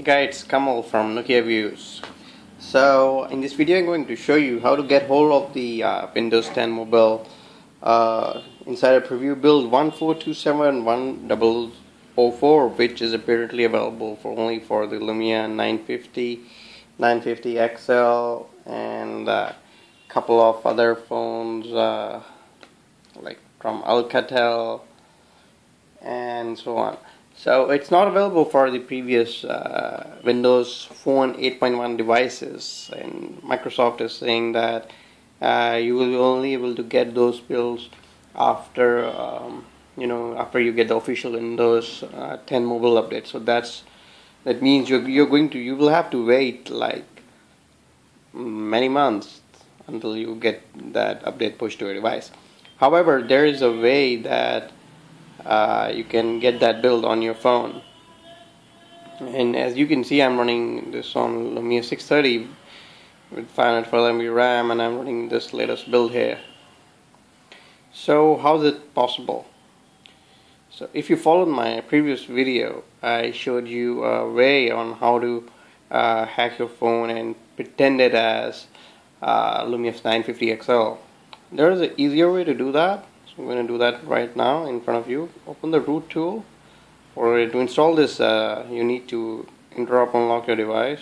Hey guys, it's Kamal from Nokia Views. So in this video I'm going to show you how to get hold of the uh, Windows 10 mobile uh, Insider preview build 1427104 which is apparently available for only for the Lumia 950, 950 XL and a couple of other phones uh, like from Alcatel and so on. So it's not available for the previous uh, Windows Phone 8.1 devices, and Microsoft is saying that uh, you will be only able to get those builds after um, you know after you get the official Windows uh, 10 mobile update. So that's that means you're you're going to you will have to wait like many months until you get that update pushed to your device. However, there is a way that uh, you can get that build on your phone. And as you can see I'm running this on Lumia 630 with 512 MB RAM and I'm running this latest build here. So how is it possible? So if you followed my previous video I showed you a way on how to uh, hack your phone and pretend it as uh, Lumia 950 XL there is an easier way to do that I'm going to do that right now in front of you. Open the root tool. Or to install this, uh, you need to interop unlock your device.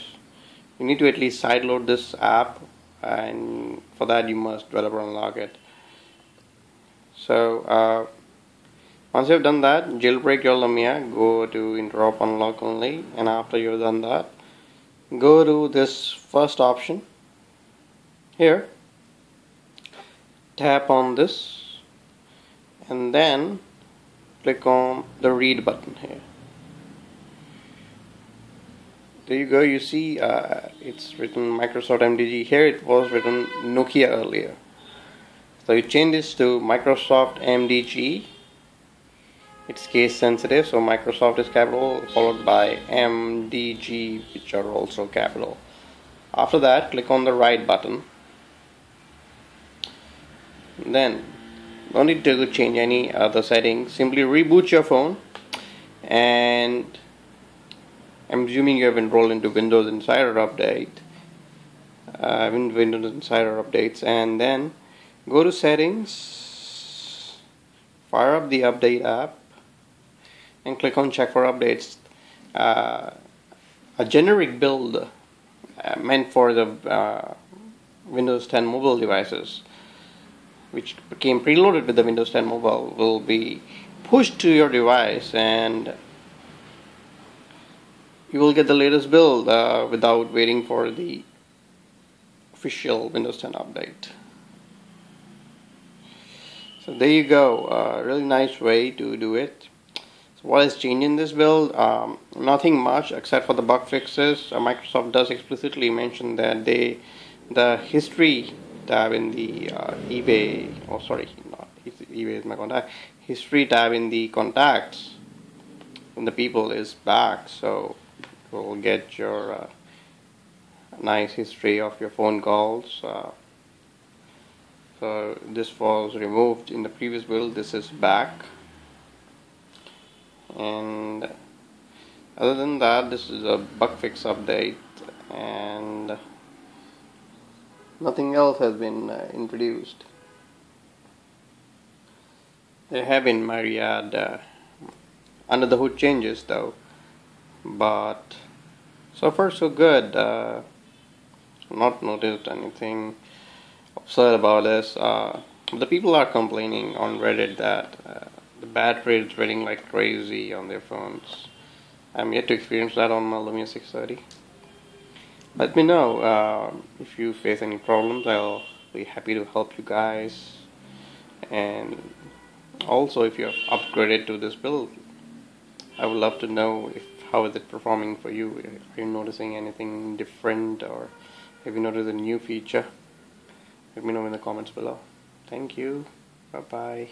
You need to at least sideload this app, and for that you must developer unlock it. So uh, once you've done that, jailbreak your Lumia. Go to interop unlock only, and after you've done that, go to this first option here. Tap on this and then click on the read button here. There you go you see uh, it's written Microsoft MDG here it was written Nokia earlier. So you change this to Microsoft MDG it's case sensitive so Microsoft is capital followed by MDG which are also capital. After that click on the write button. Then don't need to change any other settings. Simply reboot your phone and I'm assuming you have enrolled into Windows Insider update. Uh, Windows Insider updates. And then go to settings fire up the update app and click on check for updates. Uh, a generic build uh, meant for the uh, Windows 10 mobile devices which came preloaded with the Windows 10 mobile will be pushed to your device and you will get the latest build uh, without waiting for the official Windows 10 update. So there you go, a uh, really nice way to do it. So what is changing in this build? Um, nothing much except for the bug fixes. Uh, Microsoft does explicitly mention that they the history tab in the uh, eBay, oh sorry, not eBay is my contact, history tab in the contacts from the people is back, so you'll get your uh, nice history of your phone calls. Uh, so this was removed in the previous build, this is back. And other than that, this is a bug fix update and nothing else has been uh, introduced. There have been myriad uh, under the hood changes though, but so far so good. Uh, not noticed anything absurd about this. Uh, the people are complaining on Reddit that uh, the battery is running like crazy on their phones. I'm yet to experience that on my Lumia 630 let me know uh, if you face any problems. I'll be happy to help you guys. And also if you have upgraded to this build I would love to know if how is it performing for you? Are you noticing anything different or have you noticed a new feature? Let me know in the comments below. Thank you. Bye bye